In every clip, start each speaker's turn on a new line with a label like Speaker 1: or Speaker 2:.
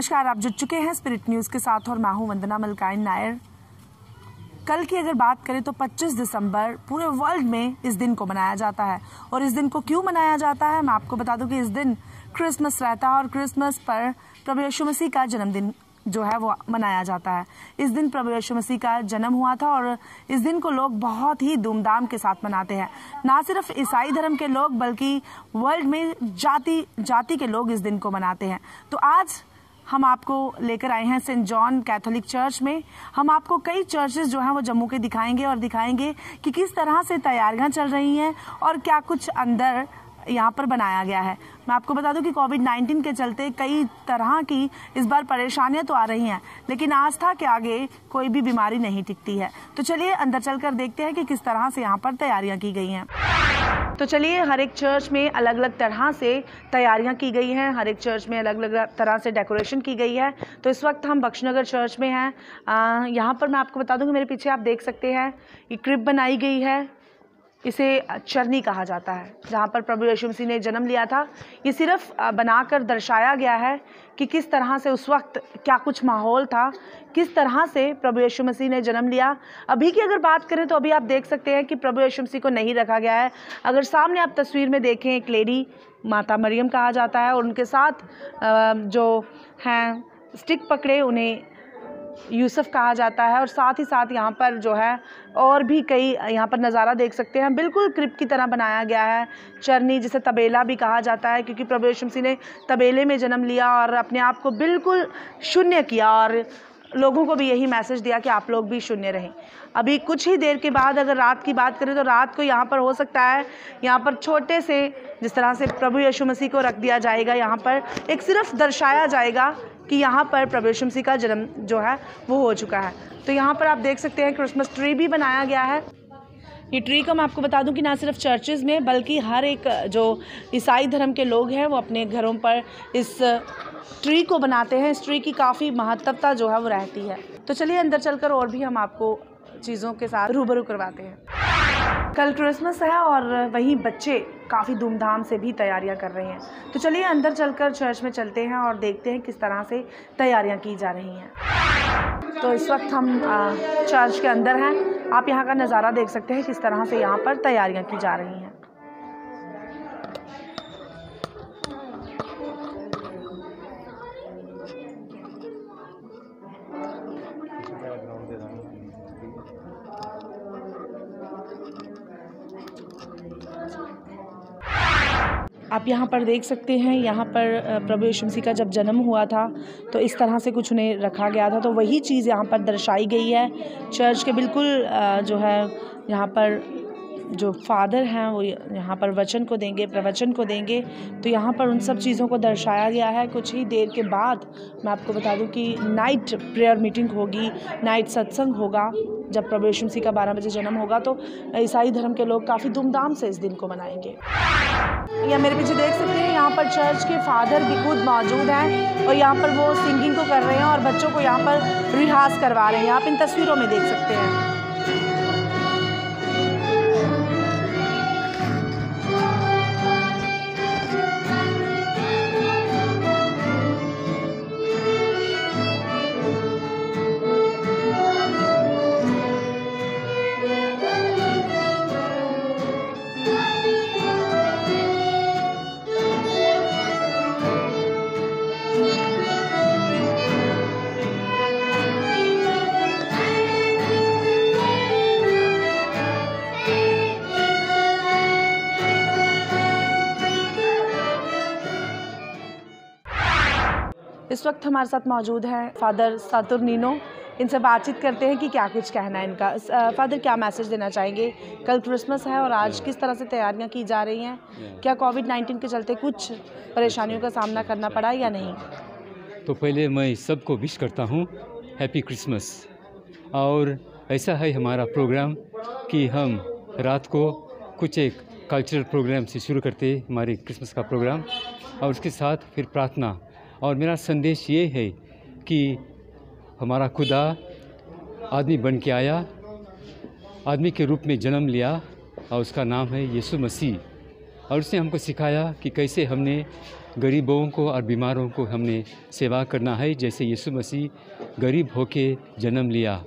Speaker 1: नमस्कार, आप जुड़ चुके हैं स्पिरिट न्यूज़ के साथ और मैं हूँ वंदना मलकाइन नायर। कल की अगर बात करें तो 25 दिसंबर पूरे वर्ल्ड में इस दिन को मनाया जाता है। और इस दिन को क्यों मनाया जाता है? मैं आपको बता दूँ कि इस दिन क्रिसमस रहता है और क्रिसमस पर प्रभु यीशु मसीह का जन्मदिन जो है वो मनाया जाता है। इस दिन प्रभु यीशु मसीह का जन्म हुआ था और इस दिन को लोग बहुत ही धूमधाम के साथ मनाते हैं। ना सिर्फ़ ईसाई धर्म के लोग, बल्कि वर्ल्ड में जाति जाति के लोग इस दिन को मनाते हैं। तो आज हम आपको लेकर आए हैं सेंट जॉन कैथोलिक चर्च में। हम आपको कई चर्चेस जो हैं वो जम्मू के दिखाएँगे और दिखाएँगे कि किस तरह से तैयारियाँ चल रही हैं और क्या कुछ अंदर यहाँ पर बनाया गया है। मैं आपको बता दूँ कि कोविड 19 के चलते कई तरह की इस बार परेशानियाँ तो आ रही हैं, लेकिन आस्था के आगे कोई भी बीमारी नहीं टिकती है। तो चलिए अंदर चलकर देखते हैं कि किस तरह से यहाँ पर तैयारियाँ की गई हैं। तो चलिए हर एक चर्च में अलग अलग तरह से तैयारियाँ की गई हैं। हर एक चर्च में अलग अलग तरह से डेकोरेशन की गई है। तो इस वक्त हम बख्शनगर चर्च में हैं। यहाँ पर मैं आपको बता दूँ कि मेरे पीछे आप देख सकते हैं ये क्रिप बनाई गई है। इसे चरनी कहा जाता है, जहाँ पर प्रभु यीशु मसीह ने जन्म लिया था। ये सिर्फ़ बनाकर दर्शाया गया है कि किस तरह से उस वक्त क्या कुछ माहौल था, किस तरह से प्रभु यीशु मसीह ने जन्म लिया। अभी की अगर बात करें तो अभी आप देख सकते हैं कि प्रभु यीशु मसीह को नहीं रखा गया है। अगर सामने आप तस्वीर में देखें, एक लेडी माता मरियम कहा जाता है और उनके साथ जो हैं, स्टिक पकड़े उन्हें यूसुफ कहा जाता है और साथ ही साथ यहाँ पर जो है और भी कई यहाँ पर नज़ारा देख सकते हैं। बिल्कुल क्रिप की तरह बनाया गया है चरनी, जिसे तबेला भी कहा जाता है, क्योंकि प्रभु यीशु मसीह ने तबेले में जन्म लिया और अपने आप को बिल्कुल शून्य किया और लोगों को भी यही मैसेज दिया कि आप लोग भी शून्य रहें। अभी कुछ ही देर के बाद अगर रात की बात करें तो रात को यहाँ पर हो सकता है, यहाँ पर छोटे से जिस तरह से प्रभु यीशु मसीह को रख दिया जाएगा, यहाँ पर एक सिर्फ़ दर्शाया जाएगा कि यहाँ पर प्रभु मसीह का जन्म जो है, वो हो चुका है। तो यहाँ पर आप देख सकते हैं क्रिसमस ट्री भी बनाया गया है। ये ट्री का मैं आपको बता दूँ कि ना सिर्फ़ चर्चेज़ में, बल्कि हर एक, जो ईसाई धर्म के लोग हैं, वो अपने घरों पर इस ट्री को बनाते हैं। इस ट्री की काफ़ी महत्वता जो है, वो रहती है। तो चलिए अंदर चलकर और भी हम आपको चीज़ों के साथ रूबरू करवाते हैं। कल क्रिसमस है और वहीं बच्चे काफ़ी धूमधाम से भी तैयारियाँ कर रहे हैं। तो चलिए अंदर चलकर चर्च में चलते हैं और देखते हैं किस तरह से तैयारियाँ की जा रही हैं। तो इस वक्त हम चर्च के अंदर हैं। आप यहाँ का नज़ारा देख सकते हैं किस तरह से यहाँ पर तैयारियाँ की जा रही हैं। आप यहाँ पर देख सकते हैं, यहाँ पर प्रभु यीशु मसीह का जब जन्म हुआ था तो इस तरह से कुछ उन्हें रखा गया था तो वही चीज़ यहाँ पर दर्शाई गई है। चर्च के बिल्कुल जो है, यहाँ पर जो फादर हैं, वो यहाँ पर वचन को देंगे, प्रवचन को देंगे तो यहाँ पर उन सब चीज़ों को दर्शाया गया है। कुछ ही देर के बाद मैं आपको बता दूँ कि नाइट प्रेयर मीटिंग होगी, नाइट सत्संग होगा, जब प्रभु यीशु का बारह बजे जन्म होगा तो ईसाई धर्म के लोग काफ़ी धूमधाम से इस दिन को मनाएँगे। या मेरे पीछे देख सकते हैं, यहाँ पर चर्च के फादर भी खुद मौजूद हैं और यहाँ पर वो सिंगिंग को कर रहे हैं और बच्चों को यहाँ पर रिहाज करवा रहे हैं। आप इन तस्वीरों में देख सकते हैं। इस वक्त हमारे साथ मौजूद हैं फादर सातुर नीनो। इनसे बातचीत करते हैं कि क्या कुछ कहना है इनका। फादर क्या मैसेज देना चाहेंगे? कल क्रिसमस है और आज किस तरह से तैयारियाँ की जा रही हैं? क्या कोविड नाइन्टीन के चलते कुछ परेशानियों का सामना करना पड़ा या नहीं?
Speaker 2: तो पहले मैं सबको विश करता हूँ हैप्पी क्रिसमस और ऐसा है हमारा प्रोग्राम कि हम रात को कुछ एक कल्चरल प्रोग्राम से शुरू करते हमारे क्रिसमस का प्रोग्राम और उसके साथ फिर प्रार्थना। और मेरा संदेश ये है कि हमारा खुदा आदमी बन के आया, आदमी के रूप में जन्म लिया और उसका नाम है यीशु मसीह। और उसने हमको सिखाया कि कैसे हमने गरीबों को और बीमारों को हमने सेवा करना है, जैसे यीशु मसीह गरीब होके जन्म लिया।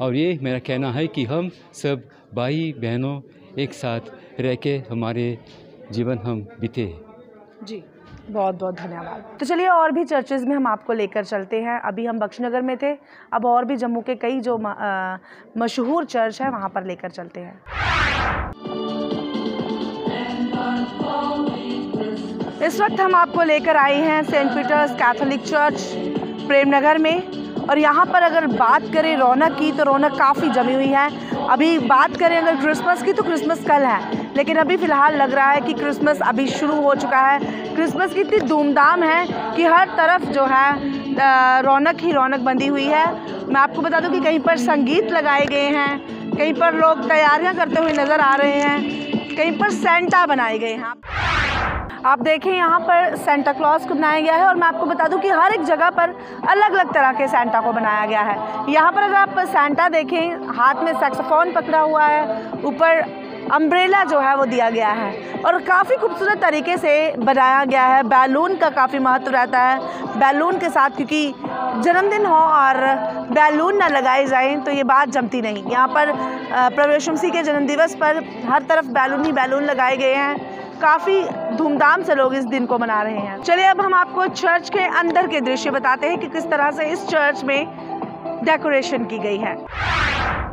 Speaker 2: और ये मेरा कहना है कि हम सब भाई बहनों एक साथ रह के हमारे जीवन हम बीते।
Speaker 1: जी। बहुत बहुत धन्यवाद। तो चलिए और भी चर्चेज़ में हम आपको लेकर चलते हैं। अभी हम बख्शनगर में थे, अब और भी जम्मू के कई जो मशहूर चर्च है, वहाँ पर लेकर चलते हैं। इस वक्त हम आपको लेकर आए हैं Saint Peter's Catholic church, Premnagar में। और यहाँ पर अगर बात करें रौनक की तो रौनक काफ़ी जमी हुई है। अभी बात करें अगर क्रिसमस की तो क्रिसमस कल है। लेकिन अभी फ़िलहाल लग रहा है कि क्रिसमस अभी शुरू हो चुका है। क्रिसमस की इतनी धूमधाम है कि हर तरफ़ जो है रौनक ही रौनक बंधी हुई है। मैं आपको बता दूँ कि कहीं पर संगीत लगाए गए हैं, कहीं पर लोग तैयारियाँ करते हुए नज़र आ रहे हैं, कहीं पर सेंटा बनाए गए हैं। आप देखें, यहाँ पर सेंटा क्लॉज को बनाया गया है और मैं आपको बता दूँ कि हर एक जगह पर अलग अलग तरह के सेंटा को बनाया गया है। यहाँ पर अगर आप सेंटा देखें, हाथ में सेक्सोफोन पकड़ा हुआ है, ऊपर अम्ब्रेला जो है वो दिया गया है और काफ़ी खूबसूरत तरीके से बनाया गया है। बैलून का काफ़ी महत्व रहता है। बैलून के साथ क्योंकि जन्मदिन हो और बैलून ना लगाए जाएँ तो ये बात जमती नहीं। यहाँ पर प्रवेश के जन्मदिवस पर हर तरफ़ बैलून ही बैलून लगाए गए हैं। काफ़ी धूमधाम से लोग इस दिन को मना रहे हैं। चलिए, अब हम आपको चर्च के अंदर के दृश्य बताते हैं कि किस तरह से इस चर्च में डेकोरेशन की गई है।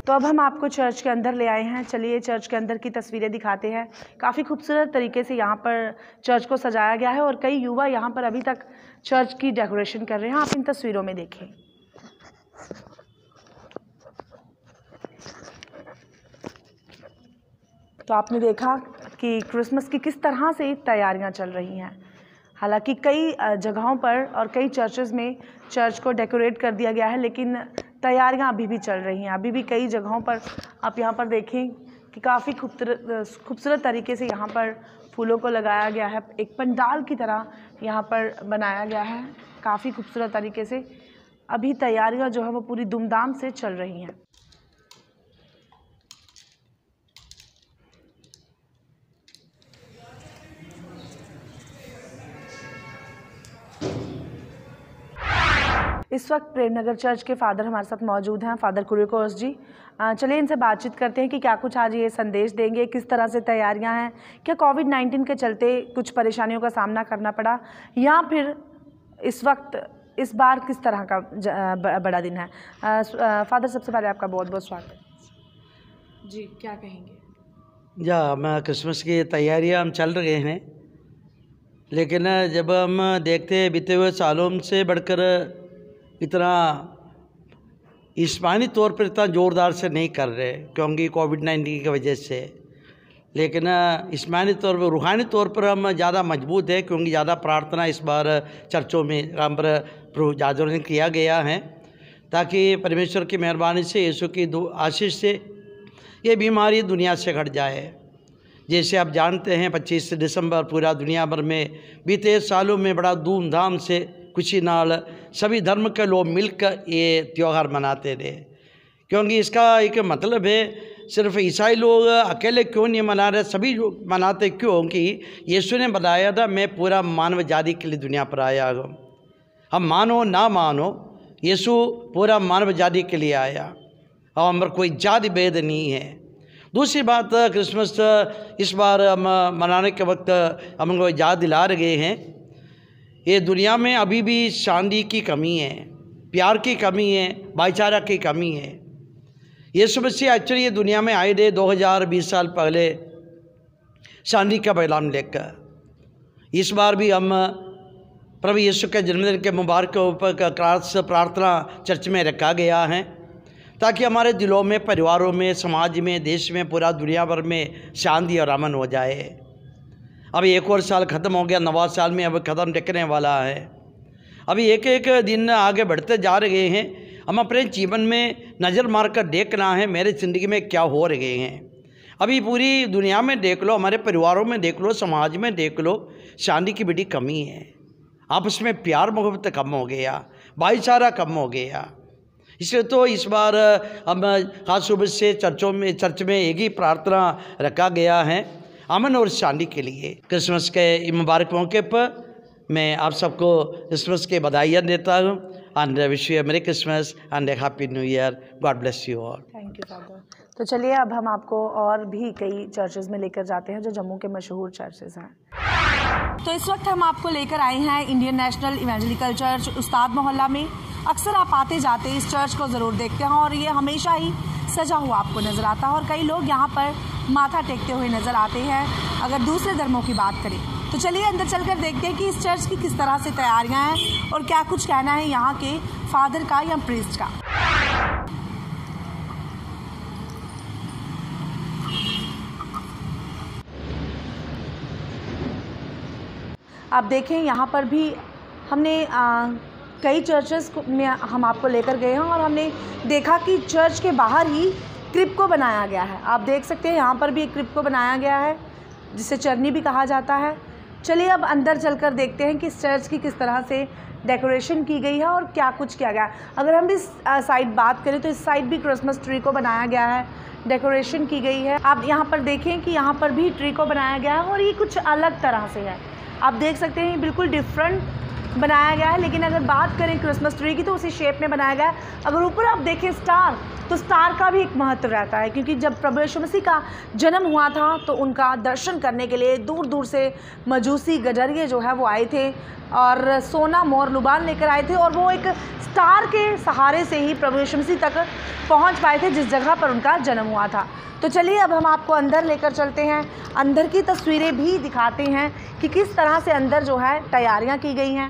Speaker 1: तो अब हम आपको चर्च के अंदर ले आए हैं। चलिए, चर्च के अंदर की तस्वीरें दिखाते हैं। काफ़ी खूबसूरत तरीके से यहाँ पर चर्च को सजाया गया है और कई युवा यहाँ पर अभी तक चर्च की डेकोरेशन कर रहे हैं। आप इन तस्वीरों में देखें। तो आपने देखा कि क्रिसमस की किस तरह से तैयारियाँ चल रही हैं। हालाँकि कई जगहों पर और कई चर्चेज़ में चर्च को डेकोरेट कर दिया गया है, लेकिन तैयारियाँ अभी भी चल रही हैं। अभी भी कई जगहों पर आप यहाँ पर देखें कि काफ़ी खूबसूरत खूबसूरत तरीके से यहाँ पर फूलों को लगाया गया है। एक पंडाल की तरह यहाँ पर बनाया गया है, काफ़ी खूबसूरत तरीके से। अभी तैयारियाँ जो है वो पूरी धूमधाम से चल रही हैं। इस वक्त प्रेमनगर चर्च के फादर हमारे साथ मौजूद हैं फादर कुरियोकोस जी। चलिए इनसे बातचीत करते हैं कि क्या कुछ आज ये संदेश देंगे किस तरह से तैयारियाँ हैं क्या कोविड नाइन्टीन के चलते कुछ परेशानियों का सामना करना पड़ा या फिर इस वक्त इस बार किस तरह का बड़ा दिन है। फादर सबसे पहले आपका बहुत बहुत स्वागत जी क्या कहेंगे?
Speaker 3: या मैं क्रिसमस की तैयारियाँ हम चल रहे हैं लेकिन जब हम देखते हैं बीते हुए सालों से बढ़कर इतना ईस्मानी तौर पर इतना ज़ोरदार से नहीं कर रहे, क्योंकि कोविड नाइन्टीन की वजह से। लेकिन ईस्मानी तौर पर, रूहानी तौर पर हम ज़्यादा मज़बूत है, क्योंकि ज़्यादा प्रार्थना इस बार चर्चों में राम पर जागरण किया गया है, ताकि परमेश्वर की मेहरबानी से, यीशु की आशीष से ये बीमारी दुनिया से घट जाए। जैसे आप जानते हैं 25 दिसंबर पूरा दुनिया भर में, बीते सालों में बड़ा धूमधाम से खुशी नाल सभी धर्म के लोग मिलकर ये त्यौहार मनाते रहे क्योंकि इसका एक मतलब है, सिर्फ़ ईसाई लोग अकेले क्यों नहीं मना रहे? सभी लोग मनाते क्योंकि यीशु ने बताया था, मैं पूरा मानव जाति के लिए दुनिया पर आया हूँ। हम मानो ना मानो, यीशु पूरा मानव जाति के लिए आया। और हम कोई जाति भेद नहीं है। दूसरी बात, क्रिसमस इस बार हम मनाने के वक्त हम लोग याद दिला रहे हैं। ये दुनिया में अभी भी शांति की कमी है, प्यार की कमी है, भाईचारा की कमी है। ये समस्या एक्चुअली ये दुनिया में आए दे 2020 साल पहले, शांति का पैगाम लेकर। इस बार भी हम प्रभु यीशु के जन्मदिन के मुबारक के ऊपर क्लास प्रार्थना चर्च में रखा गया है, ताकि हमारे दिलों में, परिवारों में, समाज में, देश में, पूरा दुनिया भर में शांति और अमन हो जाए। अभी एक और साल ख़त्म हो गया नवा साल में अब ख़त्म टिकने वाला है। अभी एक एक दिन आगे बढ़ते जा रहे हैं। हम अपने जीवन में नज़र मार कर देखना है, मेरे ज़िंदगी में क्या हो रहे हैं। अभी पूरी दुनिया में देख लो, हमारे परिवारों में देख लो, समाज में देख लो शांति की बड़ी कमी है। आपस में प्यार मोहब्बत कम हो गया, भाईचारा कम हो गया। इसलिए तो इस बार हम खास रूप से चर्चों में, चर्च में एक ही प्रार्थना रखा गया है। अमन और शांति के लिए। क्रिसमस के मुबारक मौके पर मैं आप सबको क्रिसमस के बधाइयाँ देता हूँ। And wish you merry Christmas and happy new year God bless you all
Speaker 1: thank you father तो चलिए, अब हम आपको और भी कई चर्चेज में लेकर जाते हैं जो जम्मू के मशहूर चर्चेज हैं। तो इस वक्त हम आपको लेकर आए हैं इंडियन नेशनल इवेंजलिकल चर्च उस्ताद मोहल्ला में। अक्सर आप आते जाते इस चर्च को ज़रूर देखते हैं और ये हमेशा ही सजा हुआ आपको नज़र आता है और कई लोग यहाँ पर माथा टेकते हुए नज़र आते हैं। अगर दूसरे धर्मों की बात करें तो चलिए अंदर चलकर देखते हैं कि इस चर्च की किस तरह से तैयारियाँ हैं और क्या कुछ कहना है यहाँ के फादर का या प्रीस्ट का। आप देखें यहाँ पर भी हमने आ, कई चर्चेस में हम आपको लेकर गए हैं और हमने देखा कि चर्च के बाहर ही क्रिप को बनाया गया है। आप देख सकते हैं यहाँ पर भी एक क्रिप को बनाया गया है जिसे चरनी भी कहा जाता है। चलिए अब अंदर चलकर देखते हैं कि इस चर्च की किस तरह से डेकोरेशन की गई है और क्या कुछ किया गया। अगर हम इस साइड बात करें तो इस साइड भी क्रिसमस ट्री को बनाया गया है डेकोरेशन की गई है। आप यहाँ पर देखें कि यहाँ पर भी ट्री को बनाया गया है और ये कुछ अलग तरह से है। आप देख सकते हैं बिल्कुल डिफरेंट बनाया गया है, लेकिन अगर बात करें क्रिसमस ट्री की तो उसी शेप में बनाया गया है। अगर ऊपर आप देखें स्टार तो स्टार का भी एक महत्व रहता है, क्योंकि जब प्रभु यीशु मसीह का जन्म हुआ था तो उनका दर्शन करने के लिए दूर दूर से मजूसी गजरिए जो है, वो आए थे और सोना, मोर, लुबान लेकर आए थे और वो एक स्टार के सहारे से ही प्रभु यीशु मसीह तक पहुँच पाए थे, जिस जगह पर उनका जन्म हुआ था। तो चलिए, अब हम आपको अंदर लेकर चलते हैं। अंदर की तस्वीरें भी दिखाते हैं कि किस तरह से अंदर जो है, तैयारियाँ की गई हैं।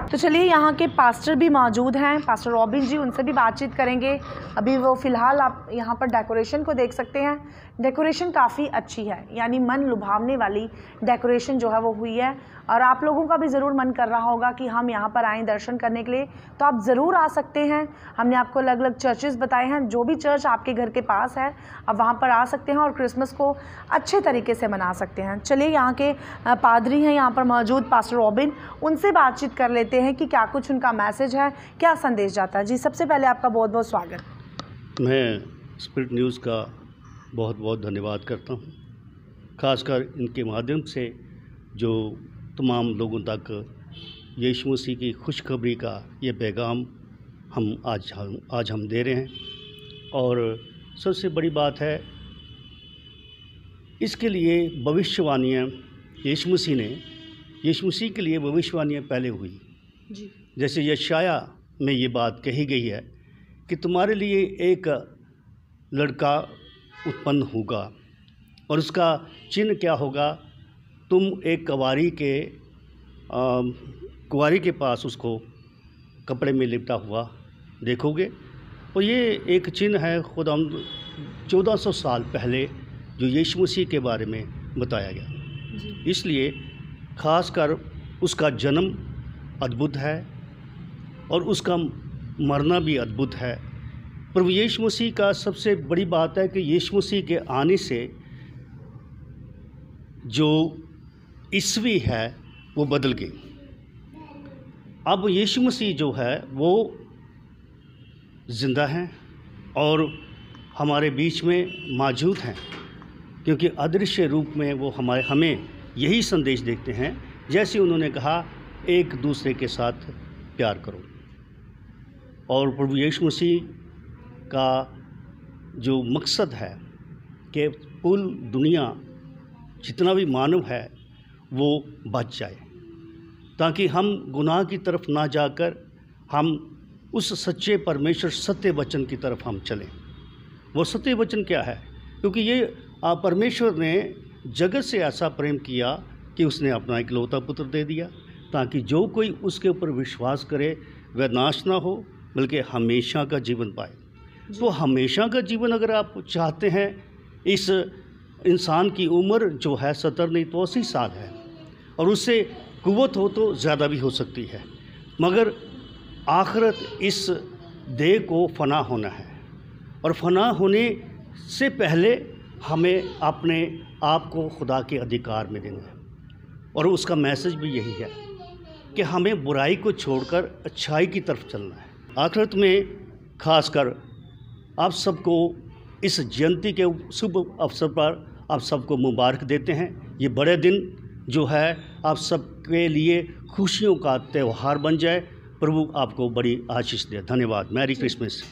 Speaker 1: तो चलिए यहाँ के पास्टर भी मौजूद हैं। पास्टर रॉबिन जी, उनसे भी बातचीत करेंगे। अभी वो फ़िलहाल आप यहाँ पर डेकोरेशन को देख सकते हैं। डेकोरेशन काफ़ी अच्छी है। यानी मन लुभावने वाली डेकोरेशन जो है वो हुई है। और आप लोगों का भी ज़रूर मन कर रहा होगा कि हम यहाँ पर आएँ दर्शन करने के लिए। तो आप ज़रूर आ सकते हैं। हमने आपको अलग अलग चर्चेज़ बताए हैं। जो भी चर्च आपके घर के पास है, आप वहाँ पर आ सकते हैं और क्रिसमस को अच्छे तरीके से मना सकते हैं। चलिए यहाँ के पादरी हैं यहाँ पर मौजूद पास्टर रॉबिन उनसे बातचीत कर लेते कि क्या कुछ उनका मैसेज है, क्या संदेश जाता है? जी, सबसे पहले आपका बहुत बहुत स्वागत।
Speaker 4: मैं स्पिरिट न्यूज़ का बहुत बहुत धन्यवाद करता हूँ। खासकर इनके माध्यम से जो तमाम लोगों तक यीशु मसीह की खुशखबरी का ये पैगाम हम आज हम आज हम दे रहे हैं। और सबसे बड़ी बात है, इसके लिए भविष्यवाणियाँ यीशु मसीह ने, यीशु मसीह के लिए भविष्यवाणियाँ पहले हुई। जैसे यशाया में ये बात कही गई है कि तुम्हारे लिए एक लड़का उत्पन्न होगा और उसका चिन्ह क्या होगा? तुम एक कवारी के कुंवारी के पास उसको कपड़े में लिपटा हुआ देखोगे। और ये एक चिन्ह है खुद चौदह सौ साल पहले जो यीशु मसीह के बारे में बताया गया। इसलिए खासकर उसका जन्म अद्भुत है और उसका मरना भी अद्भुत है। प्रभु यीशु मसीह का सबसे बड़ी बात है कि यीशु मसीह के आने से जो ईस्वी है, वो बदल गई। अब यीशु मसीह जो है, वो ज़िंदा हैं और हमारे बीच में मौजूद हैं, क्योंकि अदृश्य रूप में वो हमारे, हमें यही संदेश देखते हैं। जैसे उन्होंने कहा एक दूसरे के साथ प्यार करो। और प्रभु यीशु मसीह का जो मकसद है कि कुल दुनिया जितना भी मानव है, वो बच जाए, ताकि हम गुनाह की तरफ़ ना जाकर हम उस सच्चे परमेश्वर सत्य वचन की तरफ़ हम चलें। वो सत्य वचन क्या है? क्योंकि ये परमेश्वर ने जगत से ऐसा प्रेम किया कि उसने अपना इकलौता पुत्र दे दिया ताकि जो कोई उसके ऊपर विश्वास करे वह नाश ना हो बल्कि हमेशा का जीवन पाए। तो हमेशा का जीवन अगर आप चाहते हैं इस इंसान की उम्र जो है सत्तर नहीं तो अस्सी साल है और उससे कुवत हो तो ज़्यादा भी हो सकती है। मगर आखरत इस देह को फना होना है और फना होने से पहले हमें अपने आप को खुदा के अधिकार में देना है और उसका मैसेज भी यही है। कि हमें बुराई को छोड़कर अच्छाई की तरफ़ चलना है। आखिरत में खासकर आप सबको इस जयंती के शुभ अवसर पर आप सबको मुबारक देते हैं। ये बड़े दिन जो है, आप सबके लिए खुशियों का त्यौहार बन जाए। प्रभु आपको बड़ी आशीष दे। धन्यवाद। Merry Christmas.